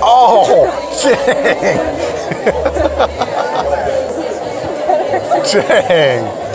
Oh, dang. dang.